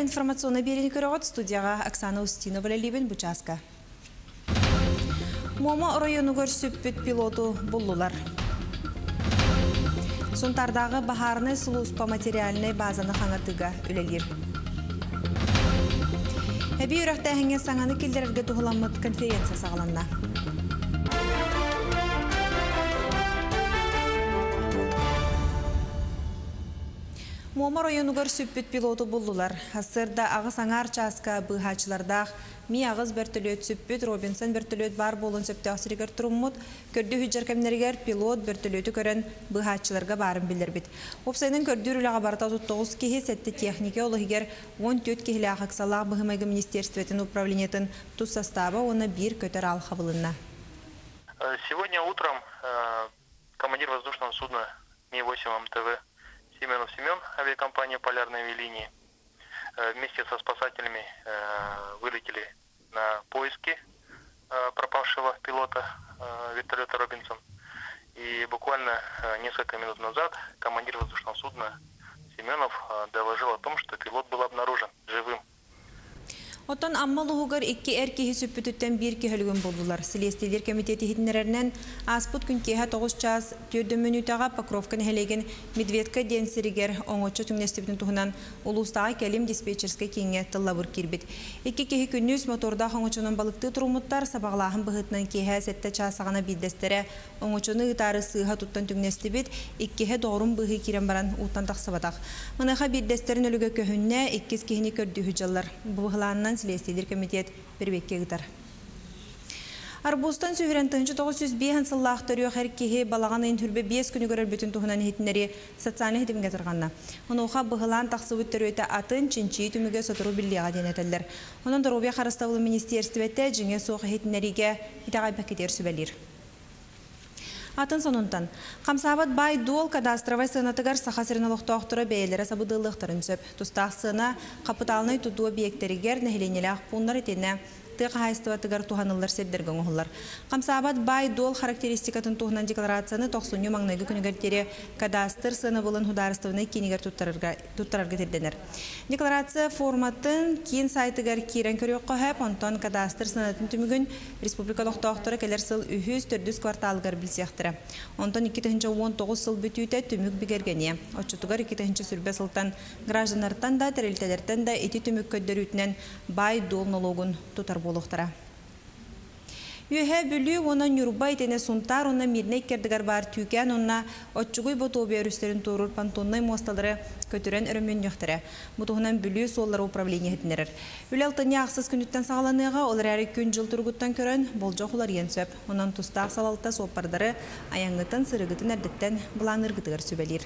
информационный берені көріғат студияға Оксана Устинова лебен бұчаска. Момо району көрсіппет пилоту бұллулар. Сонтардағы бахарны сұлуспа материалны базаны қаңатыға өлелер. Әбі үрәқті әңе саңаны келдерерге тұғыламыд конференция сағаланна. Момо районугар сүппет пилоту болдулар. Асырда ағыз аңар часка бұхачылардақ ми ағыз бертөлөт сүппет Робинсон бертөлөт бар болын сөпті асыригер тұрыммыд, көрді хүджер кәмнергер пилот бертөлөті көрін бұхачыларға барын білдірбіт. Опсайның көрді үліға барта 39 кеге сәтті технике олығығер 14 кегілі ақсалақ бұхымайғы министерстветін управлениетін тұс составы оны бір көтер ал қабылына. Сегодня утром э, командир воздушного судна Ми-8 МТВ Семенов Семен, авиакомпания «Полярные авиалинии», э, вместе со спасателями э, вылетели на поиски э, пропавшего пилота вертолета «Робинсон». И буквально несколько минут назад командир воздушного судна Семенов доложил о том, что пилот был обнаружен живым. Отон аммал угар икки эр киһи сүппүтүттен бир киһөлүгүн болдулар. Селестилер комитети хитнерернен аспут күн киһа 9 час 4 минутага Покровка нехелеген Медведка денсиригер оңочо түңнестибин тухунан улустагы келим диспетчерская кеңе тыллабыр кирбит. Икки киһи күннүс моторда оңочонун балыкты турумуттар сабаглаһын быһытнан киһа 7 часагана биддестере оңочону ытары сыха туттан түңнестибит иккиһе дорун быһы кирен баран утан таксабатак. Мыныха биддестерин өлүгө көһүнне иккис киһини көрдү жаллар. Быһылааннан Силестедер комитет бербекке гытар. Арбустан сүйрен тыңчы 905 сыллақтыры әр кеге балаған ең түрбе 5 күні көрер бүтін тұхынан хетінері социальны хетімге тұрғанна. Онуға бұғылан тақсы өттір өті атын чинчи білдеға денетелдер. Оның дұрубе қарыстауылы министерстветті жіңе соғы хетінеріге хитағай бәкетер сүбәлер. Атын сонунтан. Қамсабат бай дуол кадастровай сынатыгар сахасырын олықтоқтыры бәйелері сабыдылықтырын сөп. Тустақ сына қапыталыны тұду объектерігер нәхіленелі ақпуынлар етені тыга хайстыватыгар туханылар сердерген оһуллар. Камсабат бай дол характеристикатын тухнан декларацияны токсуню маңнайгы күнүгер кадастр сыны булын хударыстывны кинигер туттарырга туттарарга терденер. Декларация форматын кин сайтыгар кирен көрөк коһап онтон кадастр сынатын түмүгүн республика доктор келер сыл 304 кварталгар билсехтире. Онтон 2019 сыл бүтүтө түмүк бигергене. Очутугар 2000 сүрбе сылтан граждандардан да терилтелерден да эти түмүк көддөрүтүнөн бай дол налогун тутар болуқтара. Үйе бүлі оны нүрбай тене сунтар оны мирне кердігар бар түйкен оны отчугуй бұты оберістерін тұрыр пантоннай мосталары көтірен үрімен нөқтірі. Бұтығынан бүлі соллары управление етінерір. Үл алтыне ақсыз күніттен сағаланыға олар әрі күн жыл тұрғыттан көрін бол жоқылар ен сөп. Онан тұстақ салалта сопардары аяңғытын сырығытын әрдіттен бұланыр ғытығыр сөбелер.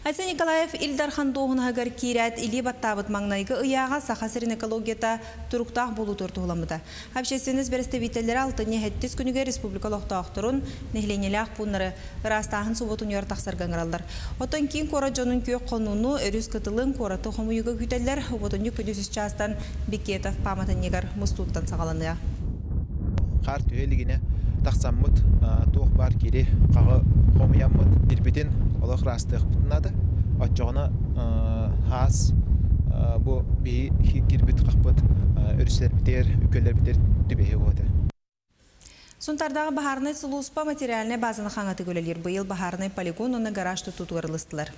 Айса Николаев Илдар Хандоғын ғагар кирәт или баттабыт маңнайғы ұяға сақасырын экологията тұруқтақ болу тұртуғыламыда. Общественность бәрістебителері алтыне әттіс күніге республика лоқтауқтырын нехленелі ақпунлары растағын суботын үйір тақсарған ғыралдар. Отын кейін қора жонын көй қонуны өріс қытылын қораты қомуйығы күйтелер ұботын күдісіз частан Бекетов паматын негар мұстуттан сағаланыя. Қар түйелігіне тақсаммыт туық бар кері қағы қомыяммыт бірбетін олық растық бұтынады. Отчоғына хас бұ бейі кирбит қақпыт өріслер бітер, үкелер бітер дүбейі өті. Сонтардағы бахарны сұлуспа материаліне базаны қаңаты көлелер. Бұйыл бахарны полигон оны гараж тұтуғырылыстылар.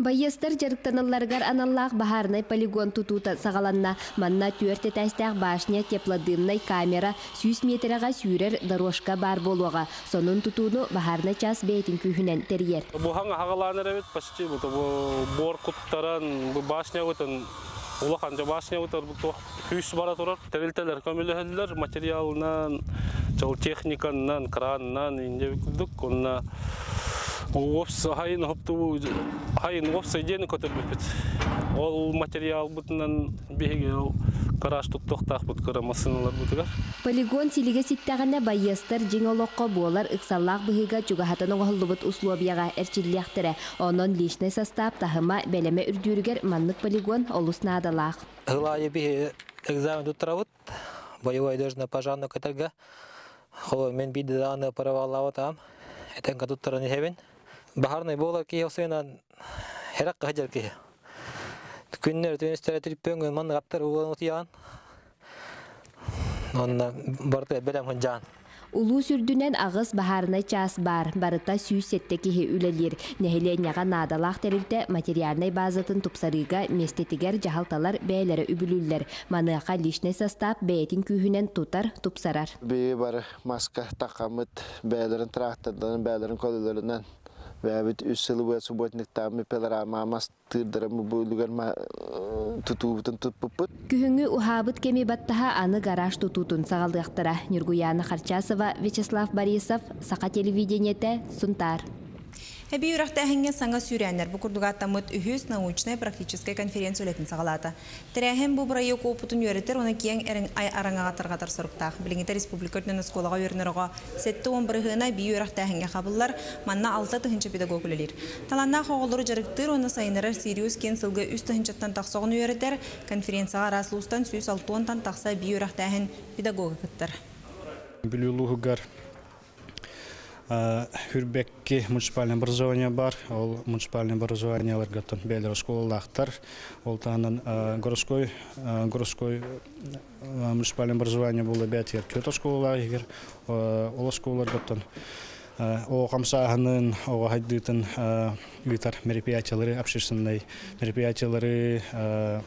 Байестер жарықтаныларгар аналлах бахарнай полигон тутута сағаланна манна түрте тәстәк башня теплодымнай камера 100 метрага сүйрер дорожка бар болуға. Сонун тутуну бахарнай час бейтин күйінен терьер. Бұхаң ағаланыр әбет почти бор құттаран башня өтін Улахан жа башня өтір күйіс бара тұрар. Тәрелтелер көмілі материалынан, жол кранынан инде бүкілдік. Онна Опс хайын хопту хайын опс идены көтөрбүт. Ол материал бутунан беге караш туттуктак бут кыра машиналар бутуга. Полигон силиге ситтагана байыстар жиңолокко болар ыксаллак быгыга чугахатын оголлубут условияга эрчиллиахтере. Онон личный состав тахыма белеме үрдүрүгер маннык полигон олуснадалак. Гылайы би экзамен туттарабыт. Боевой дежна пожарный катерга. Холо мен биде даны паравалаватам. Этен катуттараны хебен. Бахарный бола ки осена херак хажар ки. Күннер төнестер триппен ман гаптар уган утян. Онна барты белем ханжан. Улуу сүрдүнен агыс бахарына час бар, барыта сүүс сетте кихи үлелер. Нехеленяға надалақ терилте материальный базатын тупсарыга местетигер жахалталар бәйлері үбілүллер. Маныға лишний состав бәйтін күйінен тутар тупсарар. Бии бар маска тақамыт бәлерин трактордан бәлерин колыларынан бәбит үс сылы буя субботниктамы пелорама мас тырдырымы бүлүгер ма тутубутун тутпуппут Күхүңү ухабыт кеми баттаха аны гараж тутутун сагалдыктара. Нюргуяна Харчасова, Вячеслав Борисов, Сака телевидениете, Сунтар. Эби үрәхтә һәңгә саңа сүрәннәр бу курдуга тамыт үһүс научная практическая конференция үлетен сагалата. Тирәһем бу бұрайы опытын йөрәтер, оны киң эрен ай араңага таргатар сорукта. Билиңдә республика йөрнәргә 7-11 гына би үрәхтә һәңгә кабыллар, манна 6 тыгынчы педагог үлелер. Таланна хогылыр жарыктыр, оны сайнырар Сириус кен сылгы үст тыгынчаттан тахсагын йөрәтер, конференцияга раслустан сүз 6 тан тахса би үрәхтә һәң педагог Хүрбекки муниципальный образование бар, ол муниципальный образование ларгатын бәлер школалақтар, ол тағынан городской, городской муниципальный образование болды бәтер көті школалар егер, ол школалар гаттан о камсаһынын о хайдытын витар мероприятиялары общественной мероприятиялары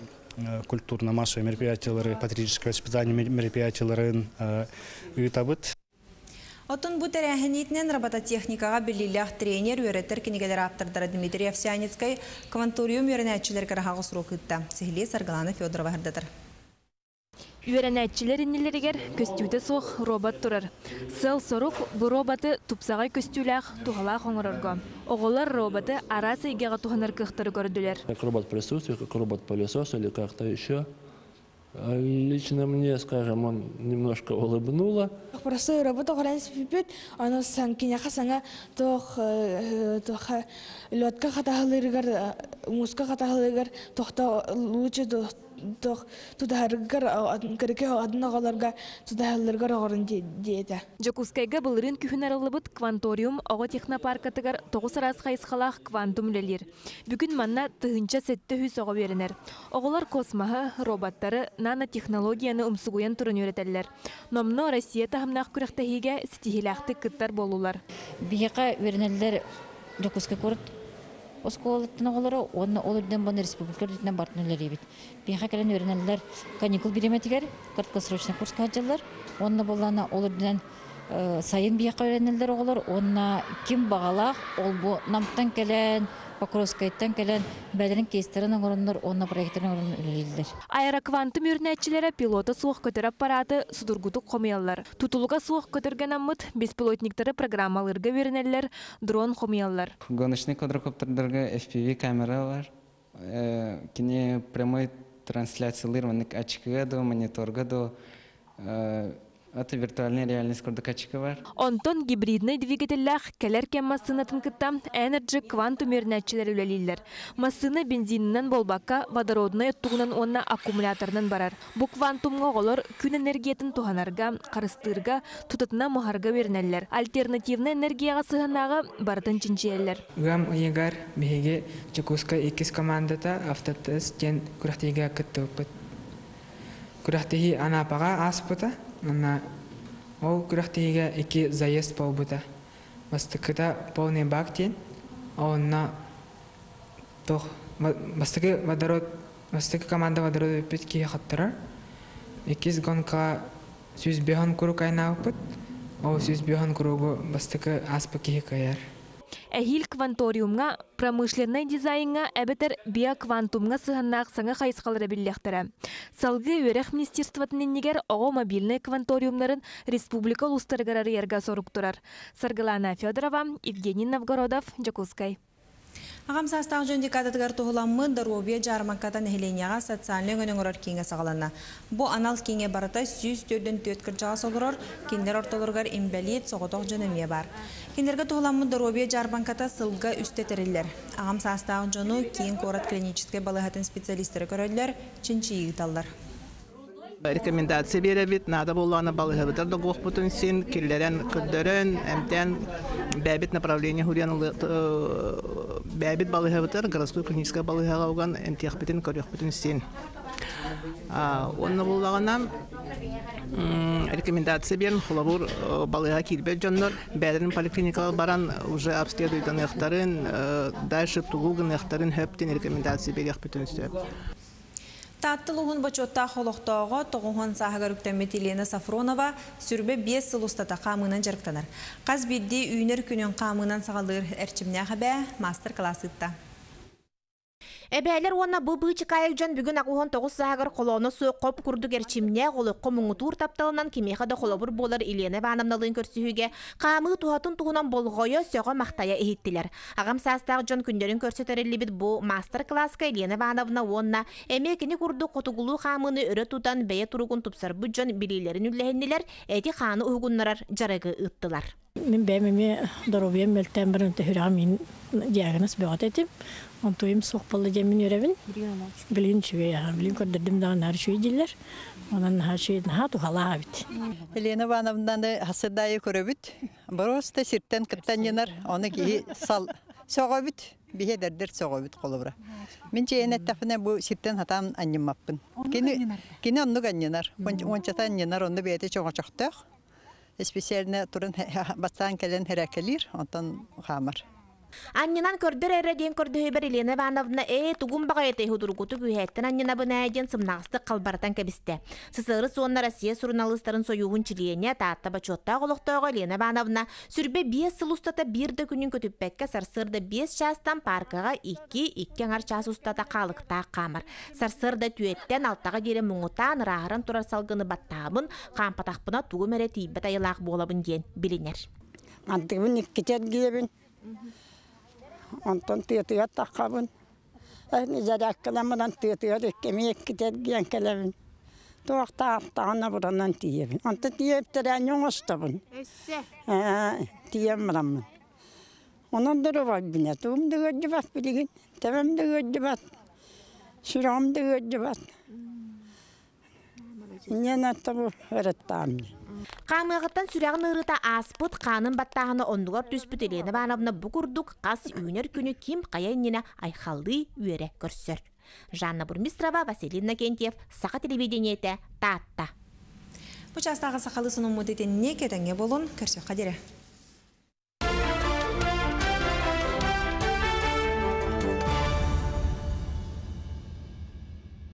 культурно-массовые мероприятиялары патриотическое воспитание мероприятияларын ытабыт Отын бу тәрәһенитнен робототехникаға білілях тренер үйретер кенегелер автордары Дмитрий Овсяницкай кванториум үйренәтчілер карахағы сұру кытта. Сехле Саргалана Федорова хардатыр. Үйренәтчілер иннелерігер көстюді соқ робот тұрар. Сыл сорук бұл роботы тупсағай көстюлях тухала қоңырырға. Оғылар роботы арасы игеға туханыр кықтыры көрділер. Как робот-присутствие, как робот-пылесос или как-то еще. А лично мне, скажем, он немножко улыбнула. Просто работа гранс пипет, оно санки не хасанга, то э, то лодка хатахлыргар, э, муска хатахлыргар, то то лучше то тох тудахаргар кереке адына. Жокускайга былырын күхін арылыбыт кванториум оғы технопаркатыгар тоғыз арас қайысқалақ квантум лелер. Бүгін манна тыгынча сетті хүс оғы берінер. Оғылар космаһы, роботтары, нанотехнологияны умсугуян турын өретелер. Номно Россия тахымнақ күрәқтәхиге стихилақты кыттар болулар. Бияқа вернелер Жокуска көрт осколаттын оголоро онна олурден бон республика дитнен бартнылар бит. Бияқа келен вернелер каникул биреметигер краткосрочный курс каджалар. Онна боллана олурден сайын бияқа вернелер оголор онна ким багалах ол бу намтан келен Покровскайттан келен бәлерин кейстерин оңоруннар онна проекттарын оңорун үлелдер. Аэроквантым үрнәтчілері пилоты суық көтер аппараты судургутук қомиялар. Тутулуга суық көтерген аммыт беспилотниктары программалырга вернеллер дрон қомиялар. Гоночный квадрокоптердерге FPV камералар, кине прямой трансляциялырманык очкыга до мониторга до Это виртуальная реальность курдук очкы бар. Онтон гибридный двигателлах келер кен массынатын кытта Energy квантум өрнәтчілер үлелейлер. Массыны бензинінен болбаққа водородный оттуғынан онна аккумуляторынан барар. Бу квантумға олар күн энергиятын туханарға, қарыстырға, тутатына мұхарға вернеллер. Альтернативны энергияға сығанағы бардын чинчиелер. Уам уегар беге Чекуска икис командата автотест кен күрәхтеге кытты опыт. Күрәхтеги анапаға аспыта, Ана ол күрәхтеге iki заезд полбута. Бастыкыта полный бак тен, онна тох бастыкы водород бастыкы команда водород пет ки хаттара. Икис гонка сүз бехан куру кайна опыт. О сүз бехан куругу бастыкы аспы ки каяр. Әхил кванториумға промышленный дизайнға әбетер биоквантумға сығаннақ саңа қайысқалары біллектірі. Салғы өрех министерствотын еннегер оғы мобильный кванториумларын республика ұлыстарғарары ерға сорук тұрар. Саргалана Федорова, Евгений Новгородов, Джакускай. Ағам састағы жөнді кадатығар тұғыламы Даробия жармакката нәхіленияға социальный өніңірір кеңе сағалана. Бұ анал кеңе барыта сүйіз төрден төткір жаға солырыр, кендер орталырғар имбәлет соғытоқ жөніме бар. Кендерге тұғыламы Даробия жарбанката сылға үсте тәрелер. Ағам састағы жөні кейін қорат клинический балығатын специалистері көрелер, чинчи егіталдар. Рекомендация беребит, надо болланы балыгыбытар да гохпутун син, киллерен күрдөрөн, әмтен бәбит направление хурян бәбит балыгыбытар, городской клиническая балыгыга ауган, эмтияхбитин көрөхбүтүн син. Онны боллаганан рекомендация берін холобур балыга килбет жоннор бәдерин поликлиникалар баран уже обследуйдан яхтарын дальше тугулгын яхтарын хөптен рекомендация берек бүтүн сөп Таттылығын бачотта холоқтоғы тоғуған сағығар үктәмет Елена Сафронова сүрбе 5 сыл ұстата қамынан жарықтанар. Қаз бидді үйінер күнін қамынан сағалыр әрчімне қабә мастер-классытта. Эбәлер уонна бу бычы кайылжан бүгін ақуған тоғыз сағыр қолоны суы қоп күрдік әрчимне қолы қомыңытур тапталынан кемеха да қолабыр болар Елена Ванамналын көрсіхіге қамы туғатын туғынан болғойы сөға мақтая ehittiler. Ағам састағы жон күндерін көрсетерілі бұл мастер-класска Елена Вановна онна әмекені күрді қотуғылу қамыны өрі тұтан бәйе тұруғын тұпсар бұл жон білейлерін үлләхеннелер әді қаны ұғыннарар жарығы ұттылар. Мен бәмеме дорубием мөлтен бірін төхіріға мен диагноз бөғат етім. Он туйым соқпалы жемін өребін. Білін чуе, білін көрдірдім да нар чуе дилер. Онан ха чуе ха тухала бит. Елена Ивановна да хасыдайы көрөбүт. Просто сиртен кыттан оны ки сал соғобүт. Бихе дердер соғобүт қолыбыра. Мен чейен әттәфіне бұл сиртен хатам аннымаппын. Кені кені оннук аннынар. Ончата аннынар, онды бейте чоға чоқтық. Специально турын бастан келен херәкелир, онтан хамар. Аннынан көрдөр әрі ден көрді хөйбір Елена Ивановна э тугун баға еті худургуту күйәттін аннина бұна әден сымнағысты қалбардан кәбісті. Сысыры соңна Россия сурналыстарын союғын чилиене таатта бачотта қолықтауға Елена Ивановна сүрбе 5 сыл ұстата бірді күнін көтіппәкке сарсырды 5 частан паркыға 2-2 аңар час ұстата қалықта қамыр. Сарсырды түйеттен алттаға дере мұңытан рағырын тұрар салғыны баттабын, қампатақпына туғы мәре тейбет айылақ болабын ден білінер. Антығын ikkitет гиебін. Онтон тыытыат таққабын. Әні жарақкаламыдан тыытыат еккеме ekkitет гиен келебін. Туақта ақтағына бұранан тиебін. Онты тиептірән оңыстабын. Тием. Tuğum da gördü bat bilgin. Temem de gördü Қамығыттан сүрәғін ұрыта аспыт қанын баттағыны ондығар түспіт Елена Ивановна бұқұрдық қас үйінер күні ким қаяйнена айхалды үйере көрсір. Жанна Бурмистрова, Василина Кентьев, Сақа телевидениеті, Татта. Бұчастағы сақалы мұдетін не болын, көрсі қадері.